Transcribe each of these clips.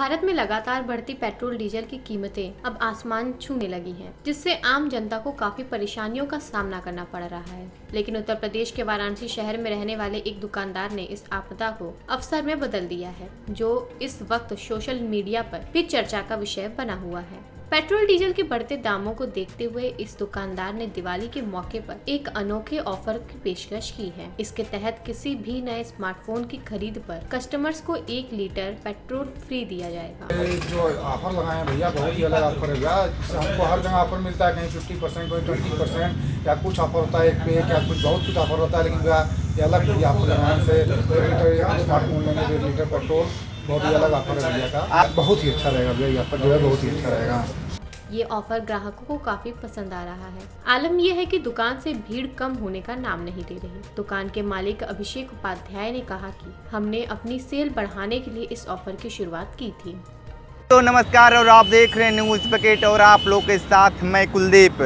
भारत में लगातार बढ़ती पेट्रोल डीजल की कीमतें अब आसमान छूने लगी हैं, जिससे आम जनता को काफ़ी परेशानियों का सामना करना पड़ रहा है। लेकिन उत्तर प्रदेश के वाराणसी शहर में रहने वाले एक दुकानदार ने इस आपदा को अवसर में बदल दिया है जो इस वक्त सोशल मीडिया पर भी चर्चा का विषय बना हुआ है। पेट्रोल डीजल के बढ़ते दामों को देखते हुए इस दुकानदार ने दिवाली के मौके पर एक अनोखे ऑफ़र की पेशकश की है। इसके तहत किसी भी नए स्मार्टफ़ोन की खरीद पर कस्टमर्स को एक लीटर पेट्रोल फ्री दिया जाएगा। जो ऑफ़र लगाए भैया, बहुत ही अलग ऑफ़र है हमको हर जगह ऑफ़र मिलता है, कहीं फिफ्टी परसेंट कहीं ट्वेंटी परसेंट या कुछ ऑफ़र होता है एक पे, या कुछ बहुत कुछ ऑफ़र होता है, लेकिन भैया ऑफ़र लगाने से एक लीटर स्मार्टफ़ोन लेंगे एक लीटर पेट्रोल। बहुत ही अलग ऑफ़र है भैया का। बहुत ही अच्छा रहेगा भैया ये ऑफ़र जो है बहुत ही अच्छा रहेगा। ये ऑफ़र ग्राहकों को काफ़ी पसंद आ रहा है। आलम यह है कि दुकान से भीड़ कम होने का नाम नहीं ले रही। दुकान के मालिक अभिषेक उपाध्याय ने कहा कि हमने अपनी सेल बढ़ाने के लिए इस ऑफ़र की शुरुआत की थी। तो नमस्कार और आप देख रहे हैं न्यूज़ पैकेट और आप लोग के साथ मैं कुलदीप।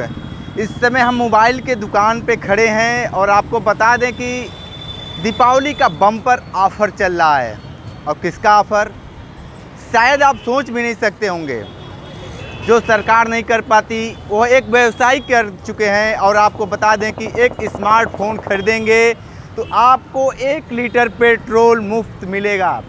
इस समय हम मोबाइल के दुकान पे खड़े हैं और आपको बता दें कि दीपावली का बम्पर ऑफ़र चल रहा है। और किसका ऑफ़र शायद आप सोच भी नहीं सकते होंगे। जो सरकार नहीं कर पाती, वो एक व्यवसाय कर चुके हैं और आपको बता दें कि एक स्मार्टफ़ोन खरीदेंगे तो आपको एक लीटर पेट्रोल मुफ़्त मिलेगा।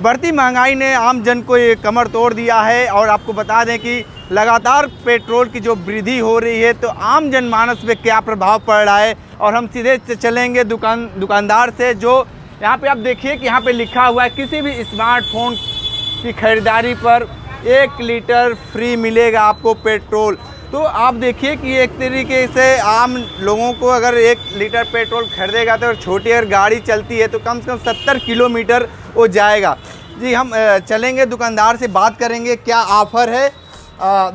बढ़ती महँगाई ने आम जन को ये कमर तोड़ दिया है और आपको बता दें कि लगातार पेट्रोल की जो वृद्धि हो रही है तो आम जनमानस पे क्या प्रभाव पड़ रहा है? और हम सीधे चलेंगे दुकान, दुकानदार से जो यहाँ पे आप देखिए कि यहाँ पे लिखा हुआ है, किसी भी स्मार्टफ़ोन की खरीदारी पर एक लीटर फ्री मिलेगा आपको पेट्रोल। तो आप देखिए कि एक तरीके से आम लोगों को अगर एक लीटर पेट्रोल खरीदेगा तो छोटी अगर गाड़ी चलती है तो कम से कम सत्तर किलोमीटर वो जाएगा। जी, हम चलेंगे, दुकानदार से बात करेंगे, क्या ऑफ़र है?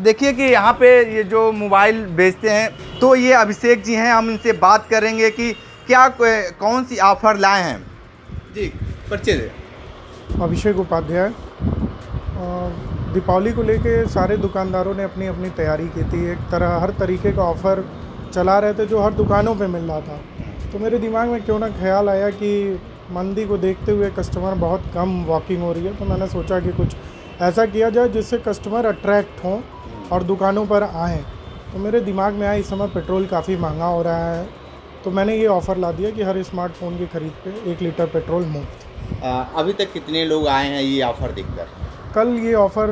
देखिए कि यहाँ पे ये जो मोबाइल बेचते हैं तो ये अभिषेक जी हैं, हम इनसे बात करेंगे कि क्या कौन सी ऑफ़र लाए हैं। जी परिचय अभिषेक उपाध्याय दीपावली को लेके सारे दुकानदारों ने अपनी अपनी तैयारी की थी। एक तरह हर तरीके का ऑफ़र चला रहे थे जो हर दुकानों पे मिल रहा था। तो मेरे दिमाग में क्यों ना ख्याल आया कि मंदी को देखते हुए कस्टमर बहुत कम वॉकिंग हो रही है तो मैंने सोचा कि कुछ ऐसा किया जाए जिससे कस्टमर अट्रैक्ट हों और दुकानों पर आएँ। तो मेरे दिमाग में आया, इस समय पेट्रोल काफ़ी महँगा हो रहा है तो मैंने ये ऑफ़र ला दिया कि हर स्मार्टफ़ोन की खरीद पे एक लीटर पेट्रोल मुफ़्त। अभी तक कितने लोग आए हैं ये ऑफ़र देखकर? कल ये ऑफ़र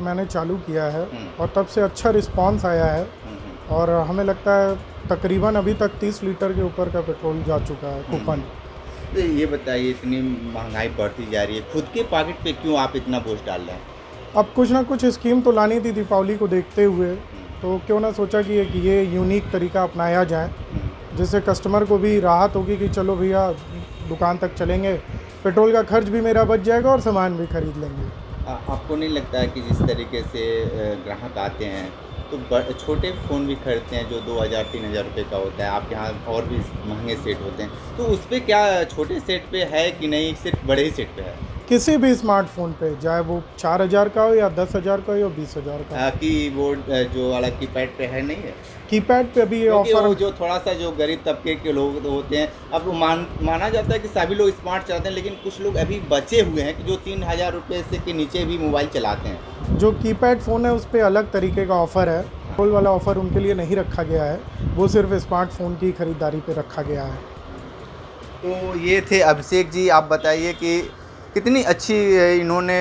मैंने चालू किया है हम्म। और तब से अच्छा रिस्पांस आया है हम्म, हम्म। और हमें लगता है तकरीबन अभी तक 30 लीटर के ऊपर का पेट्रोल जा चुका है कूपन। तो ये बताइए इतनी महँगाई बढ़ती जा रही है खुद के पॉकेट पे क्यों आप इतना बोझ डाल रहे हैं? अब कुछ ना कुछ स्कीम तो लानी थी दीपावली को देखते हुए तो क्यों ना सोचा कि एक ये यूनिक तरीका अपनाया जाए। जिससे कस्टमर को भी राहत होगी कि चलो भैया, दुकान तक चलेंगे। पेट्रोल का खर्च भी मेरा बच जाएगा और सामान भी खरीद लेंगे। आपको नहीं लगता है कि जिस तरीके से ग्राहक आते हैं तो छोटे फ़ोन भी खरीदते हैं जो दो हज़ार, तीन हज़ार रुपये का होता है आपके यहाँ और भी महँगे सेट होते हैं तो उस पर क्या छोटे सेट पे है कि नहीं, सिर्फ़ बड़े ही सेट पे है? किसी भी स्मार्टफ़ोन पे चाहे वो चार हज़ार का हो या दस हज़ार का हो या बीस हज़ार का की बोर्ड जो वाला कीपैड पे है नहीं है? कीपैड पे अभी ये ऑफ़र जो थोड़ा सा जो गरीब तबके के लोग होते हैं अब मान माना जाता है कि सभी लोग स्मार्ट चलाते हैं लेकिन कुछ लोग अभी बचे हुए हैं कि जो तीन हज़ार रुपये से के नीचे भी मोबाइल चलाते हैं। जो कीपैड फ़ोन है उस पर अलग तरीके का ऑफ़र है। फोल वाला ऑफ़र उनके लिए नहीं रखा गया है वो सिर्फ़ स्मार्टफ़ोन की ख़रीदारी पर रखा गया है। तो ये थे अभिषेक जी आप बताइए कि कितनी अच्छी इन्होंने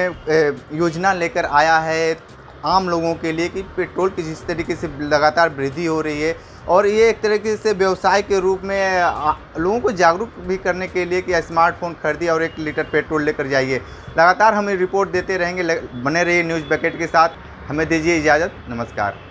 योजना लेकर आया है आम लोगों के लिए कि पेट्रोल की जिस तरीके से लगातार वृद्धि हो रही है और ये एक तरीके से व्यवसाय के रूप में लोगों को जागरूक भी करने के लिए कि स्मार्टफ़ोन खरीदिए और एक लीटर पेट्रोल लेकर जाइए। लगातार हमें रिपोर्ट देते रहेंगे बने रहिए न्यूज़ पैकेट के साथ। हमें दीजिए इजाज़त। नमस्कार।